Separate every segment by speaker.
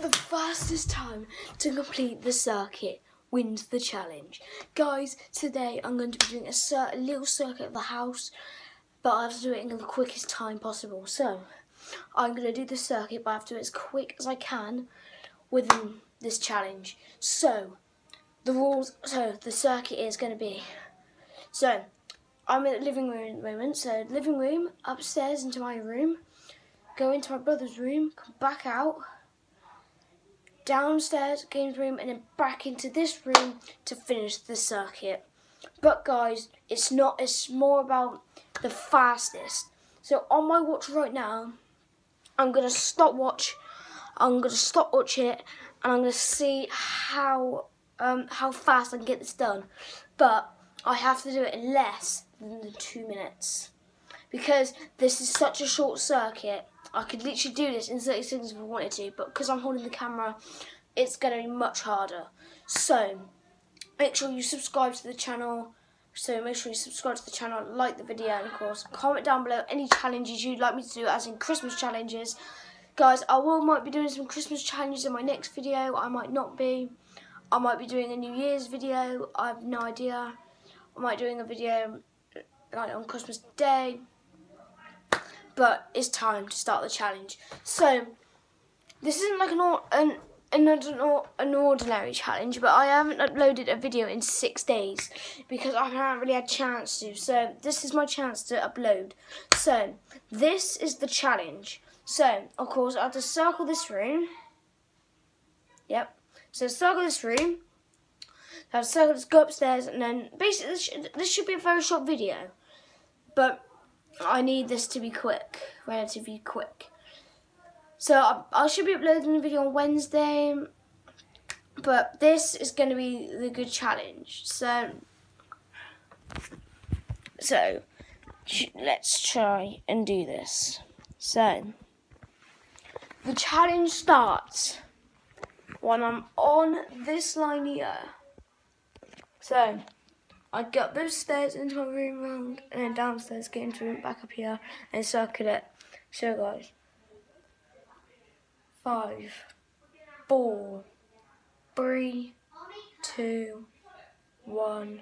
Speaker 1: the fastest time to complete the circuit wins the challenge. Guys, today I'm going to be doing a, a little circuit of the house, but I have to do it in the quickest time possible. So, I'm going to do the circuit, but I have to do it as quick as I can within this challenge. So, the rules, so the circuit is going to be, so, I'm in the living room at the moment, so living room, upstairs into my room, go into my brother's room, come back out, downstairs, games room, and then back into this room to finish the circuit. But guys, it's not, it's more about the fastest. So on my watch right now, I'm to stop watch, I'm to stop watch it, and I'm to see how, um, how fast I can get this done. But I have to do it in less than two minutes. Because this is such a short circuit, I could literally do this in 30 seconds if I wanted to, but because I'm holding the camera, it's going to be much harder. So, make sure you subscribe to the channel. So make sure you subscribe to the channel, like the video, and of course, comment down below any challenges you'd like me to do, as in Christmas challenges. Guys, I will might be doing some Christmas challenges in my next video. I might not be. I might be doing a New Year's video. I have no idea. I might doing a video like on Christmas Day but it's time to start the challenge. So, this isn't like an, an, an, an ordinary challenge, but I haven't uploaded a video in six days because I haven't really had a chance to. So, this is my chance to upload. So, this is the challenge. So, of course, I have to circle this room. Yep. So, circle this room. To circle this, go upstairs, and then basically, this should, this should be a very short video. But I need this to be quick, relatively quick. So I, I should be uploading the video on Wednesday, but this is going to be the good challenge. So, so let's try and do this. So, the challenge starts when I'm on this line here. So, I go up those stairs into my room round and then downstairs, get into room back up here and circle it. So guys, five, four, three, two, one,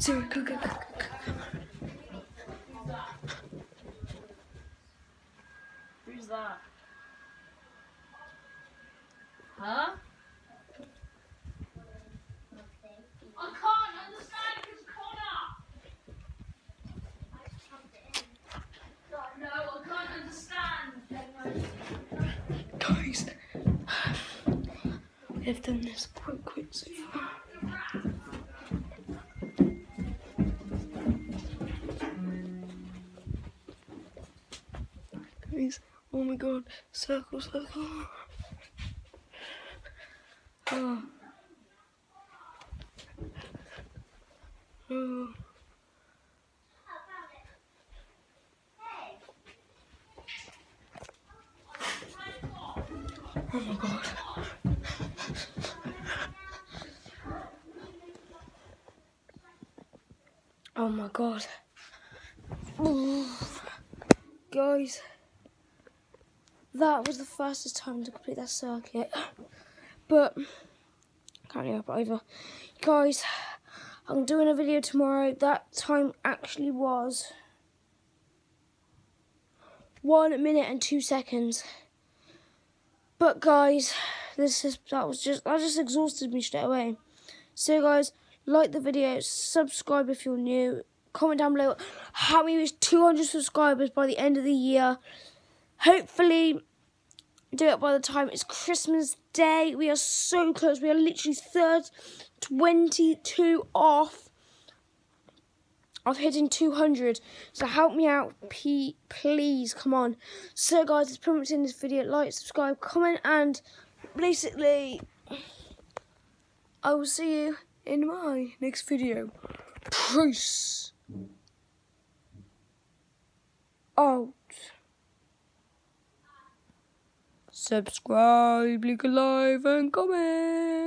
Speaker 1: zero, go, go, go, go,
Speaker 2: Who's that?
Speaker 1: I've done this quite quick so far. Guys, oh my god, circle, circle. Oh. Oh. Oh my god. Oh my god. Guys, that was the fastest time to complete that circuit. But, can't help it over. Guys, I'm doing a video tomorrow. That time actually was one minute and two seconds. But guys, this is that was just that just exhausted me straight away. So guys, like the video, subscribe if you're new, comment down below how we reach 200 subscribers by the end of the year. Hopefully, do it by the time it's Christmas Day. We are so close. We are literally third 22 off of hitting 200. So help me out, P please. Come on. So guys, it's pretty much in this video. Like, subscribe, comment, and basically, I will see you in my next video. Peace out. Subscribe, leave a like and comment.